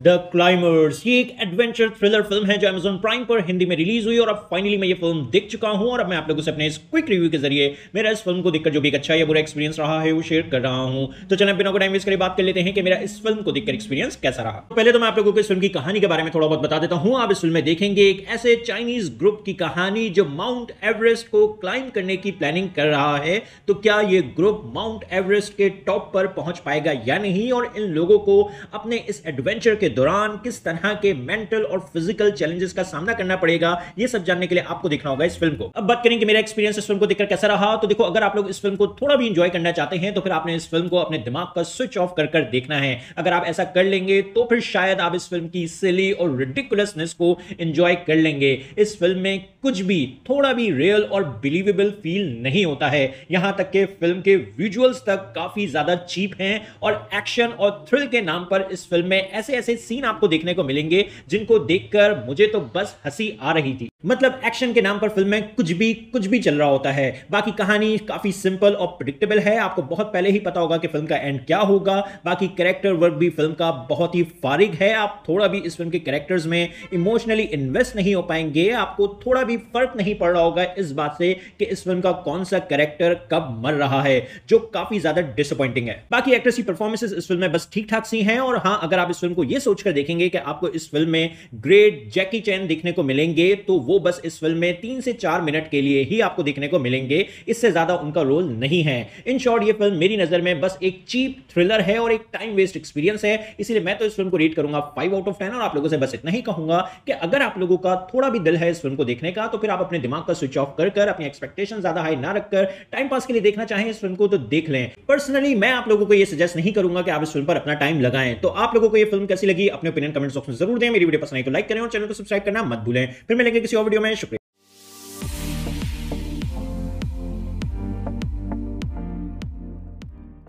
The climbers ये एक adventure thriller film है जो अमेजॉन प्राइम पर हिंदी में रिलीज़ हुई और अब फाइनली मैं ये फ़िल्म देख चुका हूँ और अब मैं आप लोगों से अपने इस क्विक रिव्यू के ज़रिए मेरा इस फ़िल्म को देखकर जो भी अच्छा या बुरा एक्सपीरियंस रहा है, वो शेयर कर रहा हूँ। तो चलो, बिना को टाइम वेस्ट करे बात कर लेते हैं कि मेरा इस फ़िल्म को देखकर एक्सपीरियंस कैसा रहा। तो पहले तो मैं आप लोगों को इस फ़िल्म की कहानी के बारे में थोड़ा बहुत बता देता हूँ। आप इस फ़िल्म में देखेंगे एक ऐसे चाइनीज़ ग्रुप की कहानी जो माउंट एवरेस्ट को क्लाइंब करने की प्लानिंग कर रहा है। तो क्या ये ग्रुप माउंट एवरेस्ट के टॉप पर पहुँच पाएगा या नहीं? और इन लोगों को अपने इस एडवेंचर के दौरान किस तरह के मेंटल और फ़िज़िकल चैलेंजेस का सामना करना पड़ेगा, ये सब जानने के लिए आपको देखना होगा इस फ़िल्म को। अब बात करें कि मेरा एक्सपीरियंस इस फ़िल्म को देखकर कैसा रहा तो देखो, अगर आप लोग इस फ़िल्म को थोड़ा भी इंजॉय करना चाहते हैं तो फिर आपने इस फ़िल्म को अपने दिमाग का स्विच ऑफ़ कर कर देखना है। अगर आप ऐसा कर लेंगे तो फिर शायद आप इस फ़िल्म की सिली और रिडिकुलसनेस को इंजॉय कर लेंगे। इस फ़िल्म में कुछ भी, थोड़ा भी रियल और बिलीवेबल फील नहीं होता है। यहाँ तक कि फ़िल्म के विजुअल्स तक काफ़ी ज़्यादा चीप हैं और एक्शन और थ्रिल के नाम पर इस फ़िल्म में ऐसे ऐसे सीन आपको देखने को मिलेंगे, जिनको देखकर मुझे तो बस हँसी आ रही थी। मतलब एक्शन के नाम पर फ़िल्म में कुछ भी कुछ भी चल रहा होता है। बाकी कहानी काफ़ी सिंपल और प्रिडिक्टेबल है। आपको बहुत पहले ही पता होगा कि फ़िल्म का एंड क्या होगा। बाकी कैरेक्टर वर्क भी फ़िल्म का बहुत ही फारिग है। आप थोड़ा भी इस फ़िल्म के कैरेक्टर्स में इमोशनली इन्वेस्ट नहीं हो पाएँगे। आपको थोड़ा भी फ़र्क नहीं पड़ रहा होगा इस बात से कि इस फ़िल्म का कौन सा कैरेक्टर कब मर रहा है, जो काफ़ी ज़्यादा डिसअपॉइंटिंग है। बाकी एक्ट्रेस की परफॉर्मेंसेस इस फ़िल्म में बस ठीक ठाक सी हैं। और हाँ अगर आप इस फ़िल्म को यह सोचकर देखेंगे कि आपको इस फ़िल्म में ग्रेट जैकी चैन देखने को मिलेंगे तो वो बस इस फ़िल्म में तीन से चार मिनट के लिए ही आपको देखने को मिलेंगे। इससे ज़्यादा उनका रोल नहीं है। इन शॉर्ट ये फ़िल्म मेरी नज़र में बस एक चीप थ्रिलर है और एक टाइम वेस्ट एक्सपीरियंस है। इसलिए मैं तो इस फ़िल्म को रेट करूँगा फाइव आउट ऑफ़ टेन और आप लोगों से बस इतना ही कहूँगा कि अगर आप लोगों का थोड़ा भी दिल है इस फ़िल्म को देखने का तो फिर आप अपने दिमाग का स्विच ऑफ़ कर कर, अपनी एक्सपेक्टेशन ज़्यादा हाई ना रखकर टाइम पास के लिए देखना चाहें इस फ़िल्म को तो देख लें। पर्सनली मैं आप लोगों को यह सजेस्ट नहीं करूँगा कि आप इस फ़िल्म पर अपना टाइम लगाएँ। तो आप लोगों को यह फ़िल्म कैसी लगी अपने ओपिनियन कमेंट बॉक्स में ज़रूर दें। मेरी वीडियो पसंद आई तो लाइक करें और चैनल को सब्सक्राइब करना मत भूलें। फिर मिलेंगे किसी और वीडियो में। शुक्रिया।